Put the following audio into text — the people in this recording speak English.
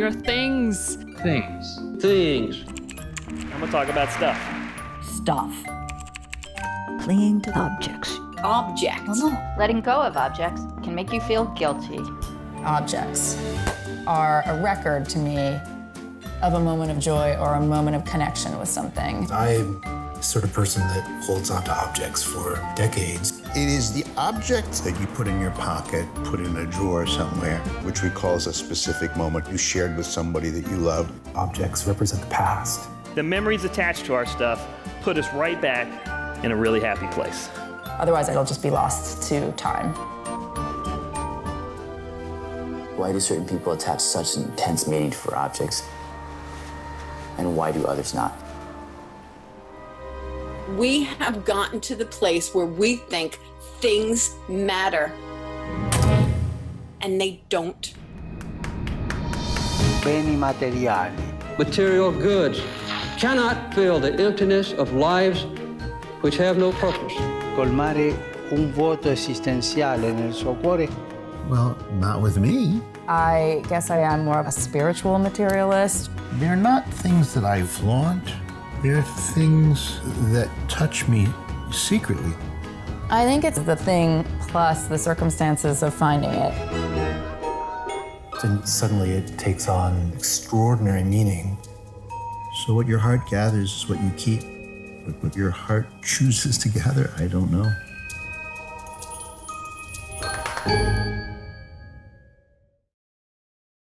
Your things. Things. Things. I'm gonna talk about stuff. Stuff. Clinging to objects. Objects. Oh, no. Letting go of objects can make you feel guilty. Objects are a record to me of a moment of joy or a moment of connection with something. I'm the sort of person that holds onto objects for decades. It is the object that you put in your pocket, put in a drawer somewhere, which recalls a specific moment you shared with somebody that you loved. Objects represent the past. The memories attached to our stuff put us right back in a really happy place. Otherwise, it'll just be lost to time. Why do certain people attach such intense meaning for objects? And why do others not? We have gotten to the place where we think things matter. And they don't. Beni materiali. Material goods cannot fill the emptiness of lives which have no purpose. Colmare un vuoto esistenziale nel suo cuore. Well, not with me. I guess I am more of a spiritual materialist. They're not things that I flaunt. They're things that touch me secretly. I think it's the thing plus the circumstances of finding it. And suddenly it takes on extraordinary meaning. So what your heart gathers is what you keep. But what your heart chooses to gather, I don't know.